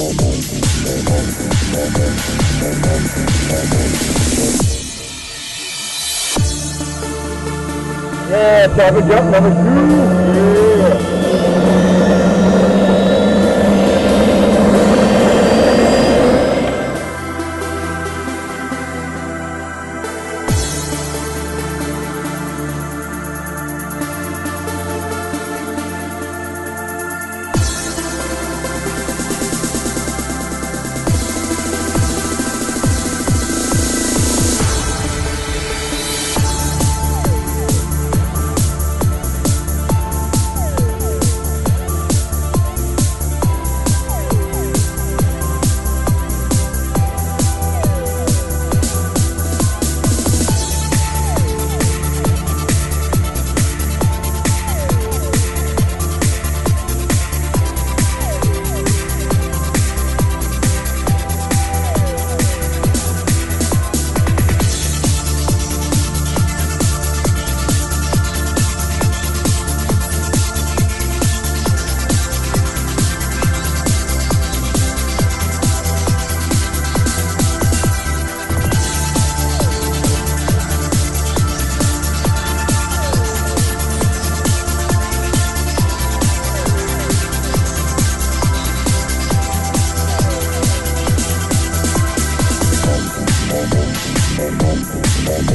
Yeah, traffic jump number two.